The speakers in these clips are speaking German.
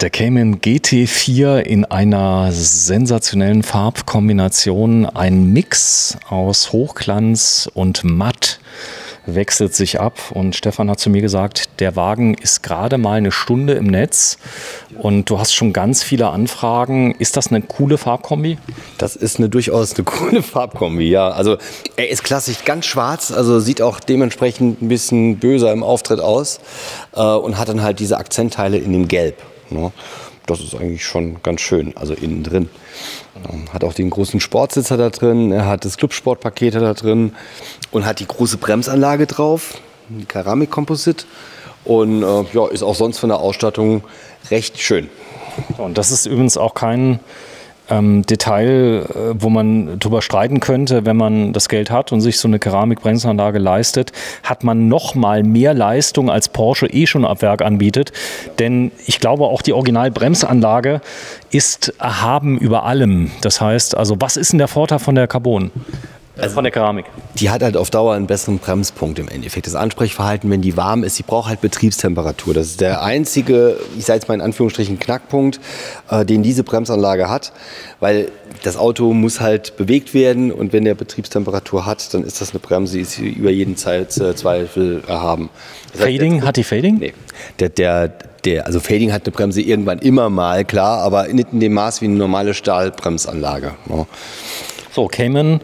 Der Cayman GT4 in einer sensationellen Farbkombination, ein Mix aus Hochglanz und Matt wechselt sich ab. Und Stefan hat zu mir gesagt, der Wagen ist gerade mal eine Stunde im Netz und du hast schon ganz viele Anfragen. Ist das eine coole Farbkombi? Das ist eine durchaus eine coole Farbkombi, ja. Also er ist klassisch ganz schwarz, also sieht auch dementsprechend ein bisschen böser im Auftritt aus äh, und hat dann halt diese Akzentteile in dem Gelb. Ne? Das ist eigentlich schon ganz schön, also innen drin. Ähm, hat auch den großen Sportsitzer da drin, er hat das Clubsportpaket da drin und hat die große Bremsanlage drauf, die Keramikkomposit. Und äh, ja, ist auch sonst von der Ausstattung recht schön. Und das ist übrigens auch kein ähm, Detail, äh, wo man drüber streiten könnte, wenn man das Geld hat und sich so eine Keramikbremsanlage leistet, hat man noch mal mehr Leistung als Porsche eh schon ab Werk anbietet. Denn ich glaube, auch die Originalbremsanlage ist erhaben über allem. Das heißt, also was ist denn der Vorteil von der Carbon? Also von der Keramik. Die hat halt auf Dauer einen besseren Bremspunkt im Endeffekt. Das Ansprechverhalten, wenn die warm ist, die braucht halt Betriebstemperatur. Das ist der einzige, ich sage jetzt mal in Anführungsstrichen, Knackpunkt, äh, den diese Bremsanlage hat. Weil das Auto muss halt bewegt werden und wenn der Betriebstemperatur hat, dann ist das eine Bremse, die ist über jeden Zeit, äh, Zweifel erhaben. Das Fading, heißt, hat die Fading? Nee. Der, der, der, also Fading hat eine Bremse irgendwann immer mal, klar, aber nicht in dem Maß wie eine normale Stahlbremsanlage. Ja. Ne? So, Cayman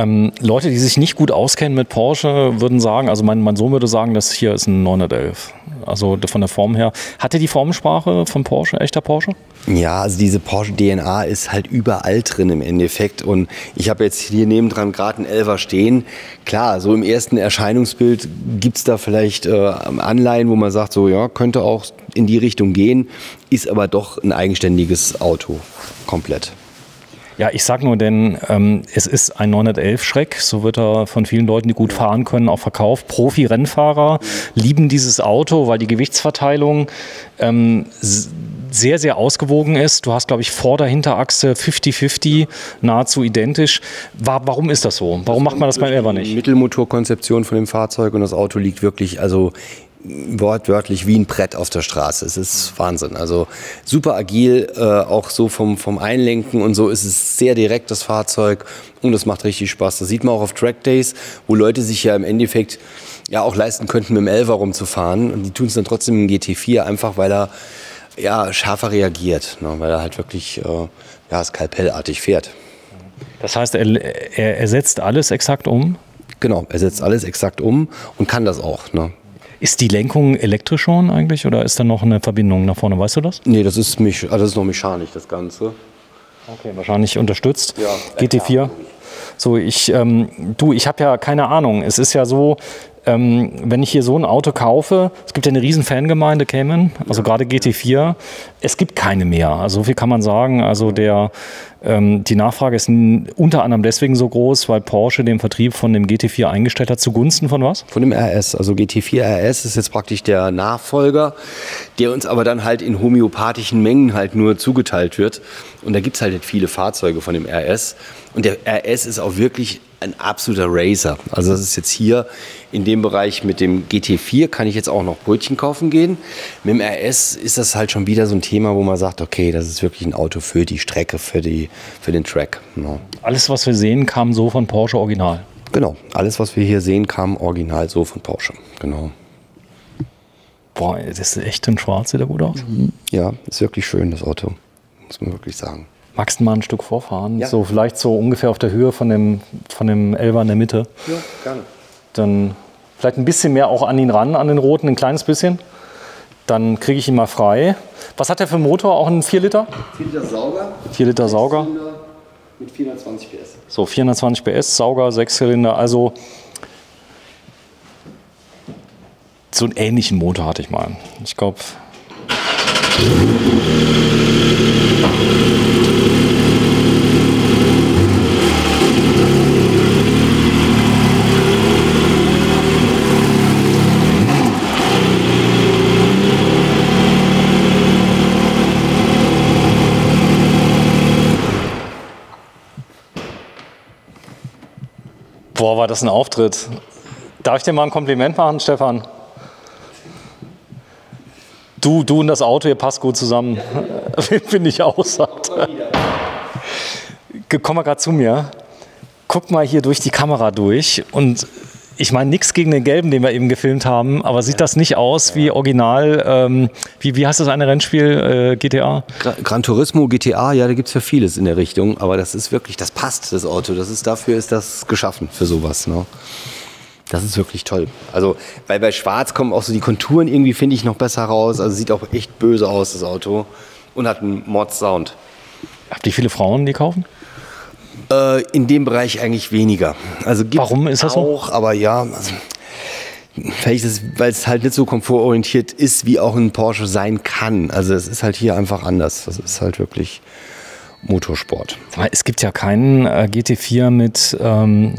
ähm, Leute, die sich nicht gut auskennen mit Porsche, würden sagen, also mein, mein Sohn würde sagen, das hier ist ein 911. Also von der Form her. Hatte die Formensprache von Porsche, echter Porsche? Ja, also diese Porsche-DNA ist halt überall drin im Endeffekt. Und ich habe jetzt hier nebendran gerade einen Elfer stehen. Klar, so im ersten Erscheinungsbild gibt es da vielleicht äh, Anleihen, wo man sagt, so ja, könnte auch in die Richtung gehen, ist aber doch ein eigenständiges Auto komplett. Ja, ich sag nur, denn ähm, es ist ein 911 Schreck, so wird er von vielen Leuten, die gut fahren können, auch verkauft. Profi-Rennfahrer lieben dieses Auto, weil die Gewichtsverteilung ähm, sehr, sehr ausgewogen ist. Du hast, glaube ich, Vorder-, Hinterachse 50-50, nahezu identisch. Warum ist das so? Warum macht man das beim Elber nicht? Mittelmotorkonzeption von dem Fahrzeug und das Auto liegt wirklich, also wortwörtlich wie ein Brett auf der Straße. Es ist Wahnsinn. Also super agil, äh, auch so vom, vom Einlenken und so ist es sehr direkt, das Fahrzeug. Und es macht richtig Spaß. Das sieht man auch auf Track Days, wo Leute sich ja im Endeffekt ja auch leisten könnten, mit dem Elfer rumzufahren. Und die tun es dann trotzdem im GT4, einfach weil er ja, schärfer reagiert, ne? weil er halt wirklich äh, ja, skalpellartig fährt. Das heißt, er, er, er setzt alles exakt um? Genau, er setzt alles exakt um und kann das auch. Ne? Ist die Lenkung elektrisch schon eigentlich oder ist da noch eine Verbindung nach vorne? Weißt du das? Nee, das ist, mich, also das ist noch mechanisch, das Ganze. Okay, wahrscheinlich unterstützt. Ja, GT4. So, ich, ähm, du, ich habe ja keine Ahnung. Es ist ja so, ähm, wenn ich hier so ein Auto kaufe, es gibt ja eine riesen Fangemeinde Cayman, also ja. gerade GT4, es gibt keine mehr. Also so viel kann man sagen. Also der, ähm, die Nachfrage ist unter anderem deswegen so groß, weil Porsche den Vertrieb von dem GT4 eingestellt hat zugunsten von was? Von dem RS. Also GT4 RS ist jetzt praktisch der Nachfolger, der uns aber dann halt in homöopathischen Mengen halt nur zugeteilt wird. Und da gibt es halt viele Fahrzeuge von dem RS. Und der RS ist auch wirklich ein absoluter Racer. Also das ist jetzt hier in dem Bereich mit dem GT4 kann ich jetzt auch noch Brötchen kaufen gehen. Mit dem RS ist das halt schon wieder so ein Thema, wo man sagt, okay, das ist wirklich ein Auto für die Strecke, für, die, für den Track. Ja. Alles, was wir sehen, kam so von Porsche Original. Genau, alles, was wir hier sehen, kam original so von Porsche. Genau. Boah, das ist echt in schwarz, sieht er gut aus. Ja, ist wirklich schön, das Auto. Muss man wirklich sagen. Magst du mal ein Stück vorfahren? Ja. So vielleicht so ungefähr auf der Höhe von dem, von dem Elber in der Mitte. Ja, gerne. Dann vielleicht ein bisschen mehr auch an ihn ran, an den roten, ein kleines bisschen. Dann kriege ich ihn mal frei. Was hat der für einen Motor? Auch ein 4 Liter? 4 Liter Sauger. 4 Liter Sauger. Mit 420 PS. So, 420 PS, Sauger, 6 Zylinder. Also so einen ähnlichen Motor hatte ich mal. Ich glaube. Boah, war das ein Auftritt. Darf ich dir mal ein Kompliment machen, Stefan? Du, du und das Auto, ihr passt gut zusammen. Finde ich auch, sagt Komm mal gerade zu mir. Guck mal hier durch die Kamera durch und ich meine, nichts gegen den gelben, den wir eben gefilmt haben, aber sieht das nicht aus wie original, ähm, wie, wie heißt das eine Rennspiel, äh, GTA? Gran Turismo, GTA, ja, da gibt es ja vieles in der Richtung, aber das ist wirklich, das passt, das Auto. Das ist, dafür ist das geschaffen, für sowas. Ne? Das ist wirklich toll. Also, weil bei Schwarz kommen auch so die Konturen irgendwie, finde ich, noch besser raus. Also sieht auch echt böse aus, das Auto. Und hat einen Mod-Sound. Habt ihr viele Frauen, die kaufen? Äh, in dem Bereich eigentlich weniger. Also Warum ist das auch, so? aber ja, also, vielleicht ist weil es halt nicht so komfortorientiert ist, wie auch ein Porsche sein kann. Also es ist halt hier einfach anders. Das ist halt wirklich Motorsport. Es gibt ja keinen äh, GT4 mit ähm,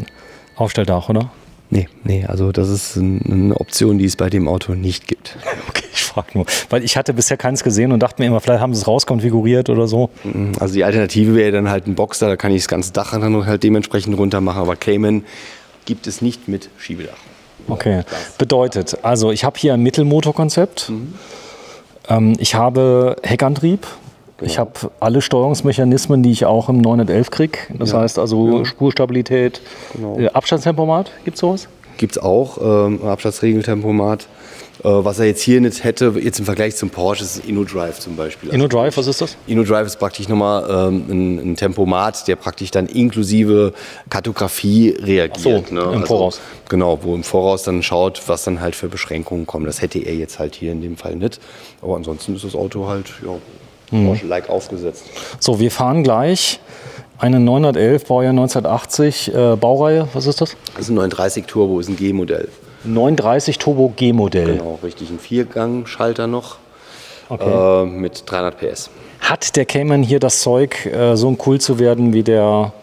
Aufstelldach, oder? Nee, nee, also das ist eine Option, die es bei dem Auto nicht gibt. Okay, ich frage nur, weil ich hatte bisher keins gesehen und dachte mir immer, vielleicht haben sie es rauskonfiguriert oder so. Mhm, also die Alternative wäre dann halt ein Boxer, da kann ich das ganze Dach dann halt dementsprechend runter machen, aber Cayman gibt es nicht mit Schiebedach. Okay, bedeutet, also ich habe hier ein Mittelmotorkonzept. Mhm. Ähm, ich habe Heckantrieb, Genau. Ich habe alle Steuerungsmechanismen, die ich auch im 911 kriege. Das ja. heißt also ja. Spurstabilität, genau. Äh, Abstandstempomat, gibt es sowas? Gibt es auch, ähm, Abstandsregeltempomat. Äh, was er jetzt hier nicht hätte, jetzt im Vergleich zum Porsche, ist InnoDrive zum Beispiel. Also InnoDrive, was ist das? InnoDrive ist praktisch nochmal ähm, ein, ein, Tempomat, der praktisch dann inklusive Kartografie reagiert. So, ne? im also, Voraus. Genau, wo im Voraus dann schaut, was dann halt für Beschränkungen kommen. Das hätte er jetzt halt hier in dem Fall nicht. Aber ansonsten ist das Auto halt ja, Porsche-like aufgesetzt. So, wir fahren gleich eine 911, Baujahr 1980, äh, Baureihe, was ist das? Das ist ein 930 Turbo, ist ein G-Modell. 930 Turbo G-Modell. Genau, richtig, ein Viergang-Schalter noch okay. äh, mit 300 PS. Hat der Cayman hier das Zeug, äh, so cool zu werden wie der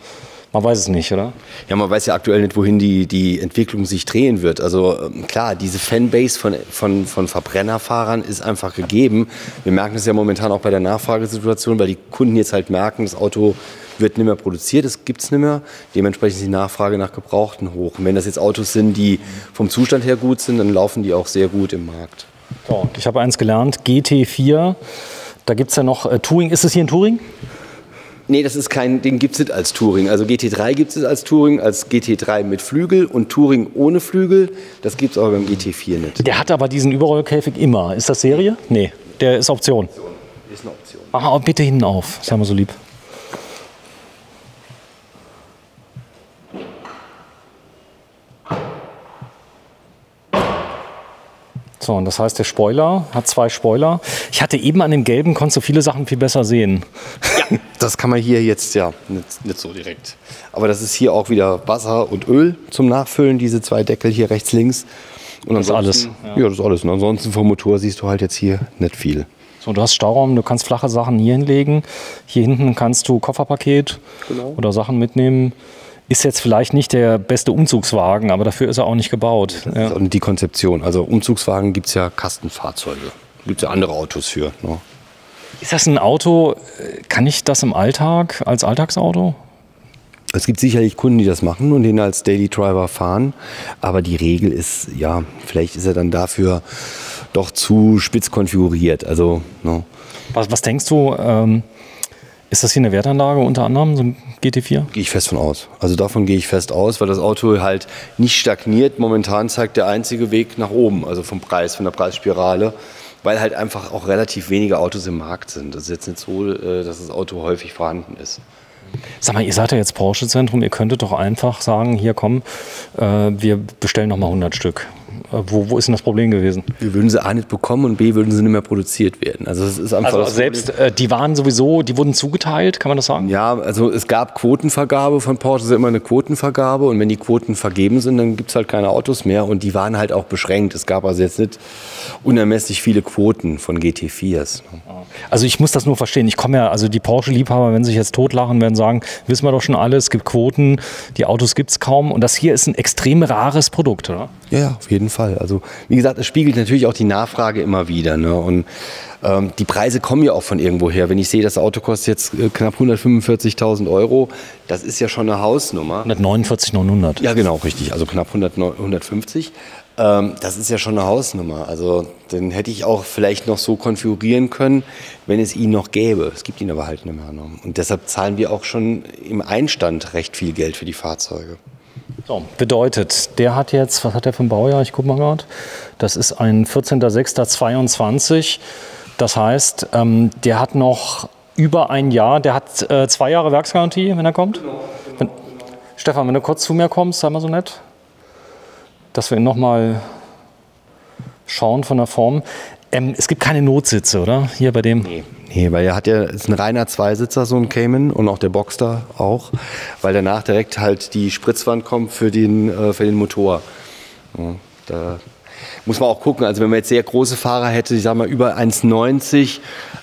man weiß es nicht, oder? Ja, man weiß ja aktuell nicht, wohin die, die Entwicklung sich drehen wird. Also ähm, klar, diese Fanbase von, von, von Verbrennerfahrern ist einfach gegeben. Wir merken es ja momentan auch bei der Nachfragesituation, weil die Kunden jetzt halt merken, das Auto wird nicht mehr produziert, es gibt es nicht mehr. Dementsprechend ist die Nachfrage nach Gebrauchten hoch. Und wenn das jetzt Autos sind, die vom Zustand her gut sind, dann laufen die auch sehr gut im Markt. So, ich habe eins gelernt, GT4. Da gibt es ja noch äh, Touring. Ist es hier in Touring? Nee, das ist kein, den gibt es nicht als Touring. Also GT3 gibt es als Touring, als GT3 mit Flügel und Touring ohne Flügel. Das gibt es aber beim GT4 nicht. Der hat aber diesen Überrollkäfig immer. Ist das Serie? Nee, der ist Option. Ist eine Option. Mach bitte hinten auf, sei mal so lieb. So, und das heißt, der Spoiler hat zwei Spoiler. Ich hatte eben an dem gelben, konntest du viele Sachen viel besser sehen. Ja, das kann man hier jetzt ja nicht, nicht so direkt. Aber das ist hier auch wieder Wasser und Öl zum Nachfüllen, diese zwei Deckel hier rechts, links. Und das ist alles. Ja. ja, das ist alles. Und ansonsten vom Motor siehst du halt jetzt hier nicht viel. So, du hast Stauraum, du kannst flache Sachen hier hinlegen. Hier hinten kannst du Kofferpaket genau. oder Sachen mitnehmen. Ist jetzt vielleicht nicht der beste Umzugswagen, aber dafür ist er auch nicht gebaut. Das ja. ist die Konzeption. Also Umzugswagen gibt es ja Kastenfahrzeuge. Gibt es ja andere Autos für. Ne? Ist das ein Auto, kann ich das im Alltag als Alltagsauto? Es gibt sicherlich Kunden, die das machen und den als Daily Driver fahren. Aber die Regel ist, ja, vielleicht ist er dann dafür doch zu spitz konfiguriert. Also, ne? was, was denkst du, ähm, ist das hier eine Wertanlage unter anderem, so ein GT4? Gehe ich fest von aus. Also davon gehe ich fest aus, weil das Auto halt nicht stagniert. Momentan zeigt der einzige Weg nach oben, also vom Preis, von der Preisspirale, weil halt einfach auch relativ wenige Autos im Markt sind. Das ist jetzt nicht so, äh, dass das Auto häufig vorhanden ist. Sag mal, ihr seid ja jetzt Porsche-Zentrum, ihr könntet doch einfach sagen, hier komm, äh, wir bestellen noch mal 100 Stück. Äh, wo, wo ist denn das Problem gewesen? Wir würden sie A nicht bekommen und B würden sie nicht mehr produziert werden. Also es ist einfach also selbst äh, die waren sowieso, die wurden zugeteilt, kann man das sagen? Ja, also es gab Quotenvergabe von Porsche, es ist immer eine Quotenvergabe und wenn die Quoten vergeben sind, dann gibt es halt keine Autos mehr und die waren halt auch beschränkt. Es gab also jetzt nicht unermesslich viele Quoten von GT4s. Also ich muss das nur verstehen. Ich komme ja, also die Porsche-Liebhaber, wenn sie sich jetzt totlachen, werden sagen, wissen wir doch schon alle, es gibt Quoten, die Autos gibt es kaum und das hier ist ein extrem rares Produkt, oder? Ja, auf jeden Fall. Also wie gesagt, es spiegelt natürlich auch die Nachfrage immer wieder. Ne? Und Ähm, die Preise kommen ja auch von irgendwo her. Wenn ich sehe, das Auto kostet jetzt äh, knapp 145.000 Euro, das ist ja schon eine Hausnummer. 149.900. Ja, genau, richtig. Also knapp 100, 150. Ähm, das ist ja schon eine Hausnummer. Also den hätte ich auch vielleicht noch so konfigurieren können, wenn es ihn noch gäbe. Es gibt ihn aber halt nicht mehr. Ne? Und deshalb zahlen wir auch schon im Einstand recht viel Geld für die Fahrzeuge. So, bedeutet, der hat jetzt, was hat der für ein Baujahr? Ich gucke mal gerade. Das ist ein 14.06.22. Das heißt, ähm, der hat noch über ein Jahr, der hat äh, zwei Jahre Werksgarantie, wenn er kommt. Genau, genau, wenn, Stefan, wenn du kurz zu mir kommst, sei mal so nett dass wir ihn nochmal schauen von der Form. Ähm, es gibt keine Notsitze, oder? Hier bei dem? Nee. Nee, weil er hat ja, ist ein reiner Zweisitzer, so ein Cayman und auch der Boxster auch, weil danach direkt halt die Spritzwand kommt für den, äh, für den Motor. Ja, da muss man auch gucken, also wenn man jetzt sehr große Fahrer hätte, ich sag mal über 1,90,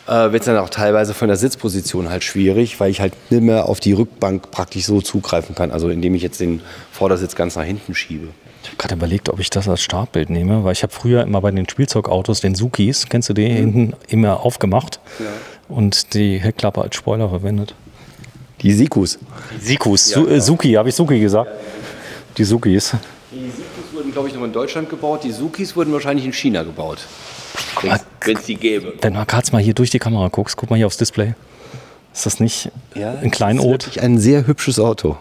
äh, wird es dann auch teilweise von der Sitzposition halt schwierig, weil ich halt nicht mehr auf die Rückbank praktisch so zugreifen kann, also indem ich jetzt den Vordersitz ganz nach hinten schiebe. Ich habe gerade überlegt, ob ich das als Startbild nehme, weil ich habe früher immer bei den Spielzeugautos den Sukis, kennst du die, mhm. hinten immer aufgemacht ja. und die Heckklappe als Spoiler verwendet. Die Sikus. Die Sikus, ja, Su äh, Suki, habe ich Suki gesagt? Die Sukis. Die Sikus wurden, glaube ich, noch in Deutschland gebaut. Die Sukis wurden wahrscheinlich in China gebaut. Wenn es die gäbe. Wenn du gerade mal hier durch die Kamera guckst, guck mal hier aufs Display. Ist das nicht ja, ein Kleinod? Das ist ein sehr hübsches Auto.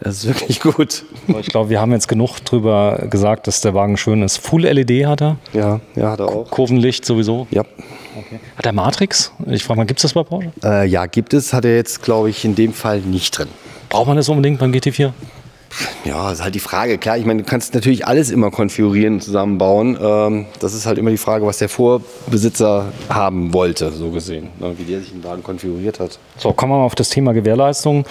Das ist wirklich gut. Ich glaube, wir haben jetzt genug drüber gesagt, dass der Wagen schön ist. Full LED hat er? Ja, ja, hat er auch. Kurvenlicht sowieso? Ja. Okay. Hat er Matrix? Ich frage mal, gibt es das bei Porsche? Äh, ja, gibt es. Hat er jetzt, glaube ich, in dem Fall nicht drin. Braucht man das unbedingt beim GT4? Ja, das ist halt die Frage. Klar, ich meine, du kannst natürlich alles immer konfigurieren und zusammenbauen. Ähm, das ist halt immer die Frage, was der Vorbesitzer haben wollte, so gesehen, ne, wie der sich den Wagen konfiguriert hat. So, kommen wir mal auf das Thema Gewährleistung.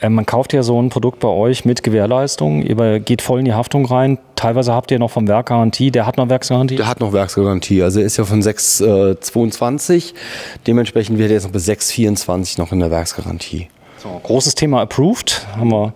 Ähm, man kauft ja so ein Produkt bei euch mit Gewährleistung. Ihr geht voll in die Haftung rein. Teilweise habt ihr noch vom Werk Garantie. Der hat noch Werksgarantie? Der hat noch Werksgarantie. Also er ist ja von 6,22. Äh, Dementsprechend wird er jetzt noch bis 6,24 noch in der Werksgarantie. So, großes Thema Approved. Haben wir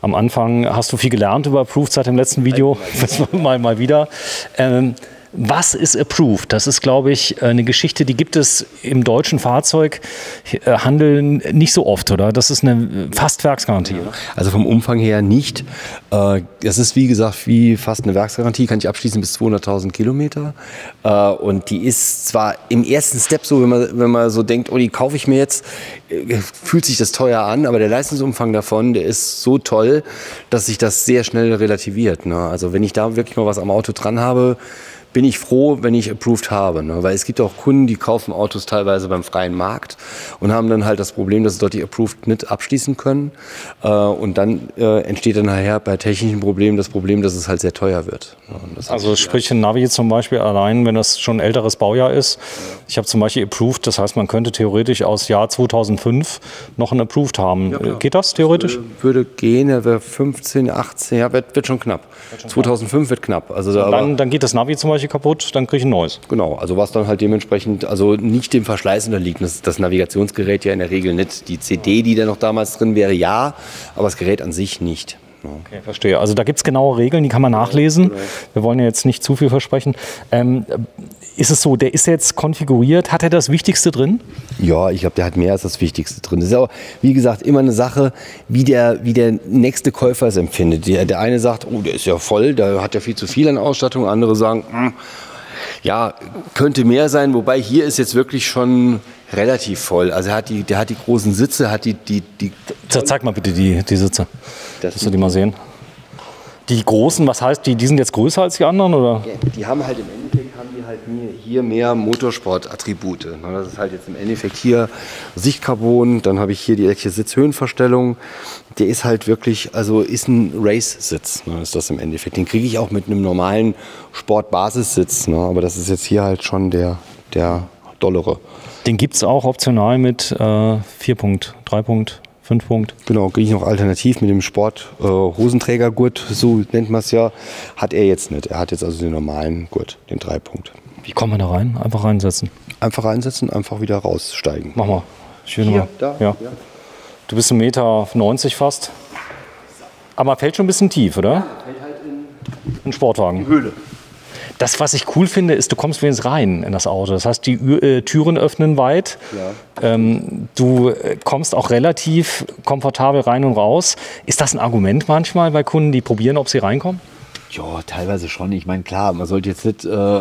am Anfang, hast du viel gelernt über Approved seit dem letzten Video. mal, mal wieder. Ähm, was ist approved? Das ist, glaube ich, eine Geschichte, die gibt es im deutschen Fahrzeughandel nicht so oft, oder? Das ist eine fast Werksgarantie. Oder? Also vom Umfang her nicht. Äh, das ist, wie gesagt, wie fast eine Werksgarantie, kann ich abschließen bis 200.000 Kilometer. Äh, und die ist zwar im ersten Step so, wenn man, wenn man so denkt, oh, die kaufe ich mir jetzt, äh, fühlt sich das teuer an, aber der Leistungsumfang davon, der ist so toll, dass sich das sehr schnell relativiert. Ne? Also wenn ich da wirklich mal was am Auto dran habe, bin ich froh, wenn ich approved habe. Ne? Weil es gibt auch Kunden, die kaufen Autos teilweise beim freien Markt und haben dann halt das Problem, dass sie dort die approved nicht abschließen können. Äh, und dann äh, entsteht dann nachher bei technischen Problemen das Problem, dass es halt sehr teuer wird. Ne? Also sprich ein Navi zum Beispiel allein, wenn das schon ein älteres Baujahr ist. Ich habe zum Beispiel approved, das heißt, man könnte theoretisch aus Jahr 2005 noch ein approved haben. Ja, Geht das theoretisch? Das würde, gehen, er wäre 15, 18, ja, wird, wird schon knapp. Wird schon 2005 knapp. wird knapp. Also da dann, dann geht das Navi zum Beispiel Oberfläche kaputt, dann kriege ich ein neues. Genau, also was dann halt dementsprechend also nicht dem Verschleiß unterliegt. Das, das Navigationsgerät ja in der Regel nicht. Die CD, die da noch damals drin wäre, ja, aber das Gerät an sich nicht. Okay, verstehe. Also da gibt es genaue Regeln, die kann man nachlesen. Genau. Wir wollen ja jetzt nicht zu viel versprechen. Ähm, ist es so, der ist jetzt konfiguriert, hat er das Wichtigste drin? Ja, ich glaube, der hat mehr als das Wichtigste drin. Das ist auch, wie gesagt, immer eine Sache, wie der, wie der nächste Käufer es empfindet. Der, der eine sagt, oh, der ist ja voll, der hat ja viel zu viel an Ausstattung. Andere sagen, hm, ja, könnte mehr sein. Wobei hier ist jetzt wirklich schon relativ voll. Also er hat die, der hat die großen Sitze, hat die... die, die Zeig mal bitte die, die Sitze, das dass wir die mal sehen. Die großen, was heißt, die, die sind jetzt größer als die anderen? Oder? Die haben halt im Endeffekt halt hier mehr Motorsport-Attribute. Das ist halt jetzt im Endeffekt hier Sichtcarbon, dann habe ich hier die elektrische Sitzhöhenverstellung. Der ist halt wirklich, also ist ein Race-Sitz, ne, ist das im Endeffekt. Den kriege ich auch mit einem normalen Sport-Basissitz, ne, aber das ist jetzt hier halt schon der, der dollere. Den gibt es auch optional mit äh, 4 Punkt, 3 Punkt. Fünf Punkt. Genau, gehe ich noch alternativ mit dem Sport äh, Hosenträgergurt, so nennt man es ja, hat er jetzt nicht. Er hat jetzt also den normalen Gurt, den Dreipunkt. Wie kommen wir da rein? Einfach reinsetzen. Einfach reinsetzen, einfach wieder raussteigen. Mach mal. Schön Hier, mal. Da, ja. ja. Du bist 1,90 Meter 90 fast. Aber fällt schon ein bisschen tief, oder? Ja, fällt halt in, in Sportwagen. Die Höhle. Das, was ich cool finde, ist, du kommst wenigstens rein in das Auto. Das heißt, die äh, Türen öffnen weit. Ja. Ähm, du äh, kommst auch relativ komfortabel rein und raus. Ist das ein Argument manchmal bei Kunden, die probieren, ob sie reinkommen? Ja, teilweise schon. Ich meine, klar, man sollte jetzt nicht äh,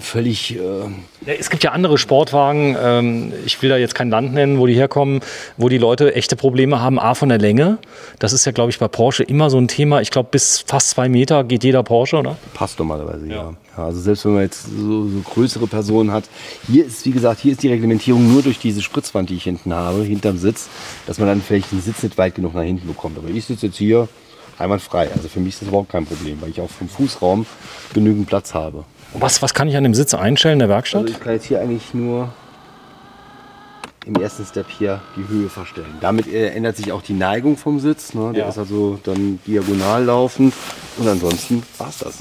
völlig. Äh es gibt ja andere Sportwagen, ähm, ich will da jetzt kein Land nennen, wo die herkommen, wo die Leute echte Probleme haben. A, von der Länge. Das ist ja, glaube ich, bei Porsche immer so ein Thema. Ich glaube, bis fast zwei Meter geht jeder Porsche, oder? Passt normalerweise, ja. ja. ja also selbst wenn man jetzt so, so, größere Personen hat. Hier ist, wie gesagt, hier ist die Reglementierung nur durch diese Spritzwand, die ich hinten habe, hinterm Sitz, dass man dann vielleicht den Sitz nicht weit genug nach hinten bekommt. Aber ich sitze jetzt hier einwandfrei. Also für mich ist das überhaupt kein Problem, weil ich auch vom Fußraum genügend Platz habe. Was, was kann ich an dem Sitz einstellen in der Werkstatt? Also ich kann jetzt hier eigentlich nur im ersten Step hier die Höhe verstellen. Damit äh, ändert sich auch die Neigung vom Sitz. Ne? Der ja. ist also dann diagonal laufend und ansonsten war es das.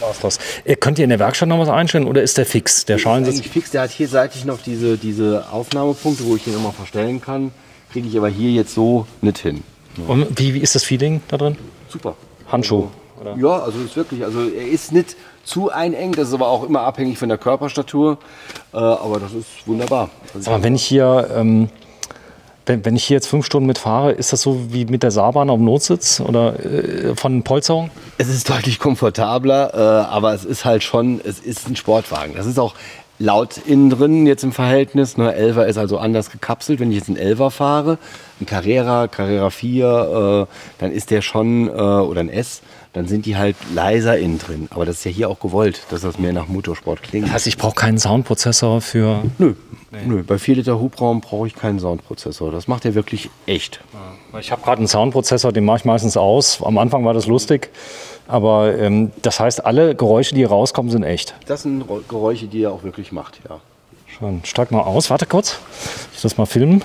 War's das. Äh, könnt ihr in der Werkstatt noch was einstellen oder ist der fix? Der Schalensitz? Ist fix. Der hat hier seitlich noch diese, diese Aufnahmepunkte, wo ich ihn immer verstellen kann. Kriege ich aber hier jetzt so nicht hin. Und wie, wie ist das Feeling da drin? Super. Handschuh? Oder? Ja, also ist wirklich, also er ist nicht zu einengt, das ist aber auch immer abhängig von der Körperstatur. Äh, aber das ist wunderbar. Aber wenn ich hier, ähm, wenn, wenn, ich hier jetzt fünf Stunden mitfahre, ist das so wie mit der Saarbahn auf dem Notsitz oder äh, von Polzerung? Es ist deutlich komfortabler, äh, aber es ist halt schon, es ist ein Sportwagen. Das ist auch laut innen drin jetzt im Verhältnis. Ne, 11er ist also anders gekapselt. Wenn ich jetzt einen 11er fahre, ein Carrera, Carrera 4, äh, dann ist der schon, äh, oder ein S, dann sind die halt leiser innen drin. Aber das ist ja hier auch gewollt, dass das mehr nach Motorsport klingt. Das heißt, ich brauche keinen Soundprozessor für. Nö. Nee. Nö, bei 4 Liter Hubraum brauche ich keinen Soundprozessor. Das macht er wirklich echt. Ich habe gerade einen Soundprozessor, den mache ich meistens aus. Am Anfang war das lustig. Aber ähm, das heißt, alle Geräusche, die hier rauskommen, sind echt. Das sind Geräusche, die er auch wirklich macht, ja. Schon. Steig mal aus. Warte kurz. Ich das mal filmen.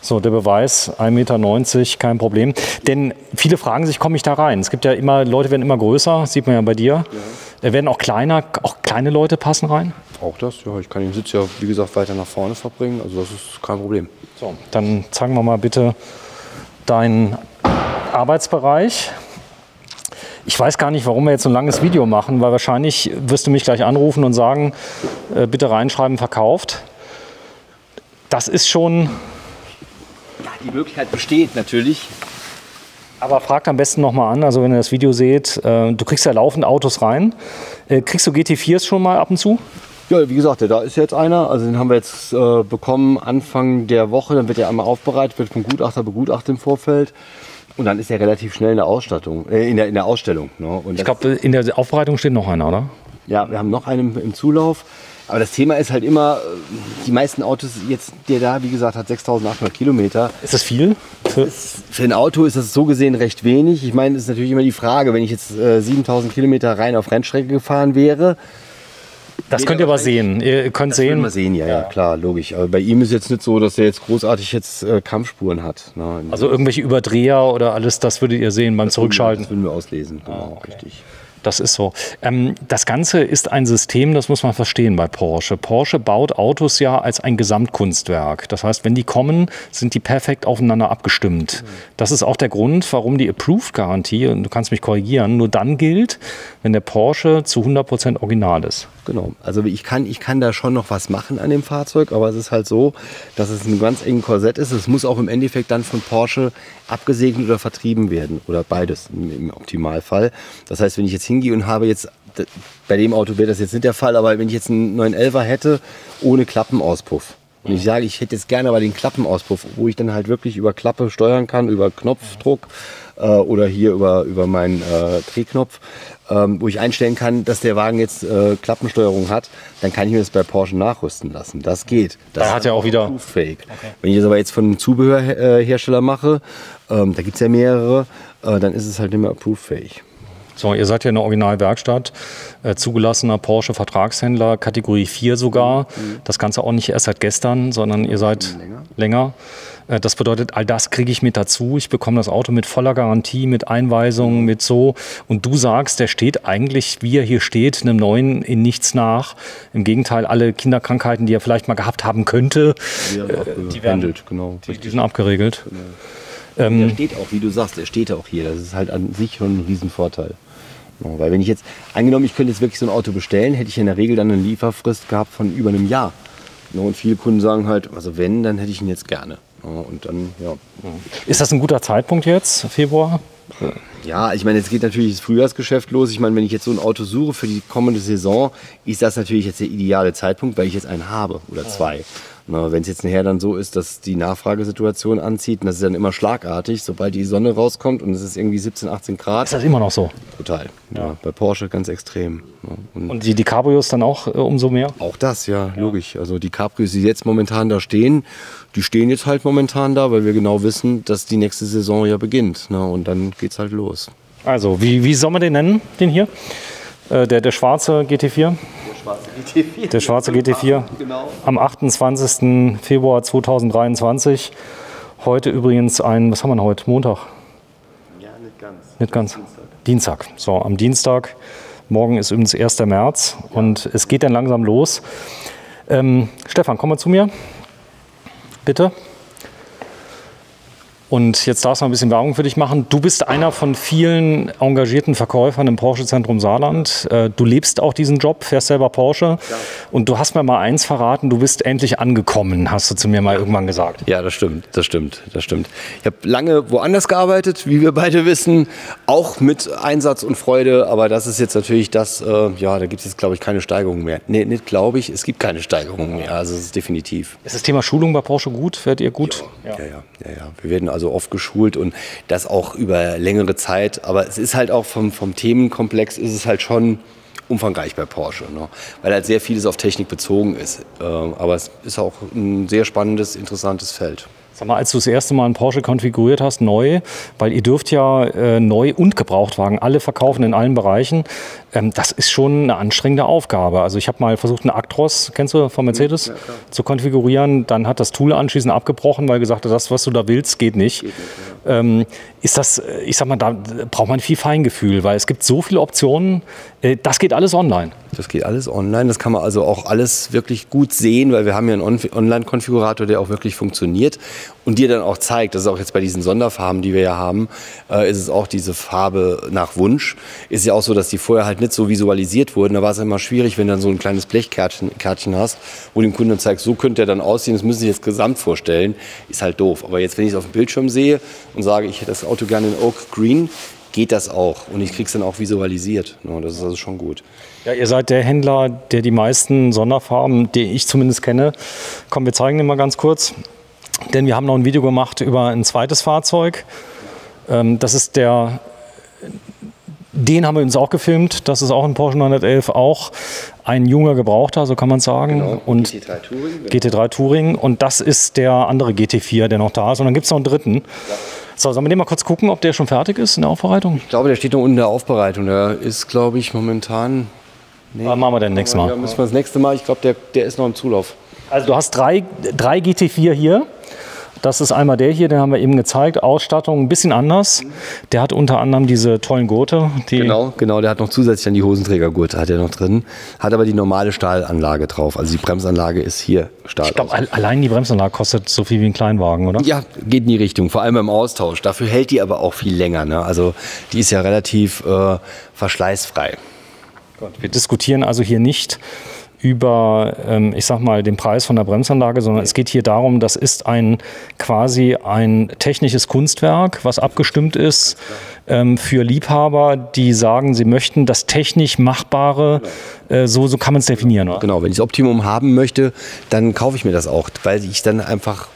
So, der Beweis, 1,90 Meter, kein Problem. Denn viele fragen sich, komme ich da rein? Es gibt ja immer, Leute werden immer größer, sieht man ja bei dir. Ja. Werden auch kleiner, auch kleine Leute passen rein? Auch das, ja. Ich kann den Sitz ja, wie gesagt, weiter nach vorne verbringen. Also das ist kein Problem. So, dann zeigen wir mal bitte deinen Arbeitsbereich. Ich weiß gar nicht, warum wir jetzt so ein langes Video machen, weil wahrscheinlich wirst du mich gleich anrufen und sagen, äh, bitte reinschreiben, verkauft. Das ist schon ja, die Möglichkeit besteht natürlich. Aber fragt am besten nochmal an, also wenn ihr das Video seht, äh, du kriegst ja laufend Autos rein. Äh, kriegst du GT4s schon mal ab und zu? Ja, wie gesagt, da ist jetzt einer. Also den haben wir jetzt äh, bekommen Anfang der Woche. Dann wird er einmal aufbereitet, wird vom Gutachter begutachtet im Vorfeld. Und dann ist er relativ schnell in der Ausstattung, äh, in, der, in der Ausstellung. Ne? ich glaube, in der Aufbereitung steht noch einer, oder? Ja, wir haben noch einen im, Zulauf. Aber das Thema ist halt immer, äh, die meisten Autos jetzt, der da, wie gesagt, hat 6800 Kilometer. Ist das viel? Für, für ein Auto ist das so gesehen recht wenig. Ich meine, es ist natürlich immer die Frage, wenn ich jetzt äh, 7000 Kilometer rein auf Rennstrecke gefahren wäre. Das könnt ihr aber sehen. Ihr könnt das sehen. Wir sehen, ja, ja, klar, logisch. Aber bei ihm ist jetzt nicht so, dass er jetzt großartig jetzt äh, Kampfspuren hat. Nein. Also irgendwelche Überdreher oder alles, das würdet ihr sehen beim das Zurückschalten. das würden wir auslesen, genau, ah, okay. richtig. Das ist so. Ähm, das Ganze ist ein System, das muss man verstehen bei Porsche. Porsche baut Autos ja als ein Gesamtkunstwerk. Das heißt, wenn die kommen, sind die perfekt aufeinander abgestimmt. Das ist auch der Grund, warum die Approved-Garantie, und du kannst mich korrigieren, nur dann gilt, wenn der Porsche zu 100% original ist. Genau. Also ich kann, ich kann da schon noch was machen an dem Fahrzeug, aber es ist halt so, dass es ein ganz engen Korsett ist. Es muss auch im Endeffekt dann von Porsche abgesegnet oder vertrieben werden oder beides im, im Optimalfall. Das heißt, wenn ich jetzt hingehe und habe jetzt, bei dem Auto wäre das jetzt nicht der Fall, aber wenn ich jetzt einen 911er hätte ohne Klappenauspuff, und ich sage, ich hätte jetzt gerne aber den Klappenauspuff, wo ich dann halt wirklich über Klappe steuern kann, über Knopfdruck äh, oder hier über, über meinen äh, Drehknopf, ähm, wo ich einstellen kann, dass der Wagen jetzt äh, Klappensteuerung hat, dann kann ich mir das bei Porsche nachrüsten lassen. Das geht. Das da hat er auch wieder. Okay. Wenn ich das aber jetzt von einem Zubehörhersteller mache, ähm, da gibt es ja mehrere, äh, dann ist es halt nicht mehr approved-fähig. So, ihr seid ja eine Originalwerkstatt, äh, zugelassener Porsche Vertragshändler, Kategorie 4 sogar. Mhm. Das Ganze auch nicht erst seit gestern, sondern ihr seid länger. länger. Äh, das bedeutet, all das kriege ich mit dazu. Ich bekomme das Auto mit voller Garantie, mit Einweisungen, mit so. Und du sagst, der steht eigentlich, wie er hier steht, einem neuen in nichts nach. Im Gegenteil, alle Kinderkrankheiten, die er vielleicht mal gehabt haben könnte, die, äh, die werden, genau, die, die sind abgeregelt. Genau. Ähm, der steht auch, wie du sagst, er steht auch hier. Das ist halt an sich schon ein Riesenvorteil. Weil wenn ich jetzt, angenommen, ich könnte jetzt wirklich so ein Auto bestellen, hätte ich in der Regel dann eine Lieferfrist gehabt von über einem Jahr. Und viele Kunden sagen halt, also wenn, dann hätte ich ihn jetzt gerne. Und dann, ja. Ist das ein guter Zeitpunkt jetzt, Februar? Ja, ich meine, jetzt geht natürlich das Frühjahrsgeschäft los. Ich meine, wenn ich jetzt so ein Auto suche für die kommende Saison, ist das natürlich jetzt der ideale Zeitpunkt, weil ich jetzt einen habe oder zwei. Wenn es jetzt nachher dann so ist, dass die Nachfragesituation anzieht, und das ist dann immer schlagartig, sobald die Sonne rauskommt und es ist irgendwie 17, 18 Grad. Ist das immer noch so? Total. Ja. ja bei Porsche ganz extrem. Und, und, die, die Cabrios dann auch äh, umso mehr? Auch das, ja, ja, logisch. Also die Cabrios, die jetzt momentan da stehen, die stehen jetzt halt momentan da, weil wir genau wissen, dass die nächste Saison ja beginnt. Ne? Und dann geht es halt los. Also, wie, wie soll man den nennen, den hier? Äh, der, der schwarze GT4? Schwarze GT4. Der schwarze GT4. Genau. Am 28. Februar 2023. Heute übrigens ein, was haben wir heute? Montag? Ja, nicht ganz. Nicht ganz. Dienstag. Dienstag. So, am Dienstag. Morgen ist übrigens 1. März ja. und es geht dann langsam los. Ähm, Stefan, komm mal zu mir. Bitte. Und jetzt darfst du mal ein bisschen Werbung für dich machen. Du bist einer von vielen engagierten Verkäufern im Porsche-Zentrum Saarland. Äh, du lebst auch diesen Job, fährst selber Porsche. Ja. Und du hast mir mal eins verraten, du bist endlich angekommen, hast du zu mir mal irgendwann gesagt. Ja, das stimmt, das stimmt, das stimmt. Ich habe lange woanders gearbeitet, wie wir beide wissen, auch mit Einsatz und Freude. Aber das ist jetzt natürlich das, äh, ja, da gibt es jetzt, glaube ich, keine Steigerung mehr. Nee, nicht glaube ich, es gibt keine Steigerung mehr. Also es ist definitiv. Ist das Thema Schulung bei Porsche gut? Fährt ihr gut? Ja, ja, ja. ja, ja. Wir werden also oft geschult und das auch über längere Zeit. Aber es ist halt auch vom, vom Themenkomplex ist es halt schon umfangreich bei Porsche, ne? weil halt sehr vieles auf Technik bezogen ist. Äh, aber es ist auch ein sehr spannendes, interessantes Feld. Sag mal, als du das erste Mal einen Porsche konfiguriert hast, neu, weil ihr dürft ja äh, neu und Gebrauchtwagen alle verkaufen in allen Bereichen, ähm, das ist schon eine anstrengende Aufgabe. Also ich habe mal versucht, einen Actros, kennst du von Mercedes, ja, zu konfigurieren. Dann hat das Tool anschließend abgebrochen, weil gesagt hat, das, was du da willst, geht nicht. Geht nicht ja. Ähm, ist das, äh, ich sag mal, da braucht man viel Feingefühl, weil es gibt so viele Optionen. Äh, das geht alles online. Das geht alles online. Das kann man also auch alles wirklich gut sehen, weil wir haben ja einen Online-Konfigurator, der auch wirklich funktioniert und dir dann auch zeigt, das ist auch jetzt bei diesen Sonderfarben, die wir ja haben, äh, ist es auch diese Farbe nach Wunsch. Ist ja auch so, dass die vorher halt nicht so visualisiert wurden. Da war es immer schwierig, wenn du dann so ein kleines Blechkärtchen Kärtchen hast, wo dem Kunden zeigst, so könnte er dann aussehen, das müssen Sie jetzt gesamt vorstellen. Ist halt doof. Aber jetzt, wenn ich es auf dem Bildschirm sehe und sage, ich hätte das Auto gerne in Oak Green, geht das auch. Und ich kriege es dann auch visualisiert. das ist also schon gut. Ja, ihr seid der Händler, der die meisten Sonderfarben, die ich zumindest kenne. Komm, wir zeigen den mal ganz kurz. Denn wir haben noch ein Video gemacht über ein zweites Fahrzeug. Ähm, das ist der, den haben wir uns auch gefilmt. Das ist auch ein Porsche 911, auch ein junger Gebrauchter, so kann man sagen. Genau, und GT3 Touring. GT3 Touring. Und das ist der andere GT4, der noch da ist. Und dann gibt es noch einen dritten. Ja. So, sollen wir den mal kurz gucken, ob der schon fertig ist in der Aufbereitung? Ich glaube, der steht noch unten in der Aufbereitung. Der ist, glaube ich, momentan. Nee. Aber machen wir den nächstes Mal. Ja, müssen wir das nächste Mal. Ich glaube, der, der ist noch im Zulauf. Also du hast drei, drei GT4 hier. Das ist einmal der hier, den haben wir eben gezeigt. Ausstattung ein bisschen anders. Der hat unter anderem diese tollen Gurte. Die genau, genau. Der hat noch zusätzlich dann die Hosenträgergurte hat er noch drin. Hat aber die normale Stahlanlage drauf. Also die Bremsanlage ist hier Stahl. Ich glaube, allein die Bremsanlage kostet so viel wie ein Kleinwagen, oder? Ja, geht in die Richtung. Vor allem beim Austausch. Dafür hält die aber auch viel länger. Ne? Also die ist ja relativ äh, verschleißfrei. Gott, wir diskutieren also hier nicht über, ähm, ich sag mal, den Preis von der Bremsanlage, sondern es geht hier darum, das ist ein quasi ein technisches Kunstwerk, was abgestimmt ist ähm, für Liebhaber, die sagen, sie möchten das technisch Machbare, äh, so, so kann man es definieren. Oder? Genau, wenn ich das Optimum haben möchte, dann kaufe ich mir das auch, weil ich dann einfach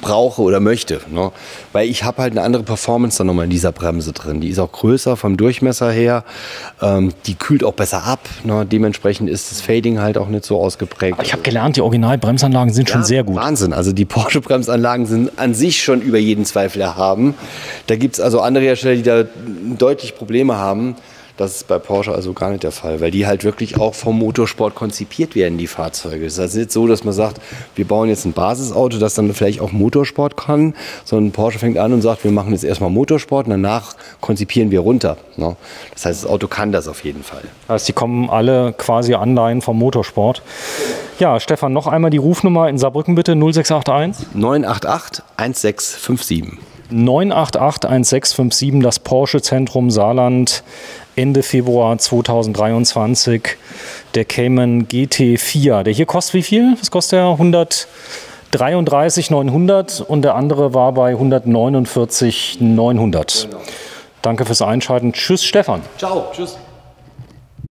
brauche oder möchte. Ne? Weil ich habe halt eine andere Performance dann nochmal in dieser Bremse drin. Die ist auch größer vom Durchmesser her. Ähm, die kühlt auch besser ab. Ne? Dementsprechend ist das Fading halt auch nicht so ausgeprägt. Aber ich habe gelernt, die Originalbremsanlagen sind ja, schon sehr gut. Wahnsinn. Also die Porsche-Bremsanlagen sind an sich schon über jeden Zweifel erhaben. Da gibt es also andere Hersteller, die da deutlich Probleme haben. Das ist bei Porsche also gar nicht der Fall, weil die halt wirklich auch vom Motorsport konzipiert werden, die Fahrzeuge. Es ist also nicht so, dass man sagt, wir bauen jetzt ein Basisauto, das dann vielleicht auch Motorsport kann, sondern Porsche fängt an und sagt, wir machen jetzt erstmal Motorsport und danach konzipieren wir runter. Ne? Das heißt, das Auto kann das auf jeden Fall. Heißt, die kommen alle quasi Anleihen vom Motorsport. Ja, Stefan, noch einmal die Rufnummer in Saarbrücken bitte, 0681 988 1657. 9881657, das Porsche Zentrum Saarland, Ende Februar 2023. Der Cayman GT4. Der hier kostet wie viel? Was kostet der? 133,900 und der andere war bei 149,900. Genau. Danke fürs Einschalten. Tschüss, Stefan. Ciao, tschüss.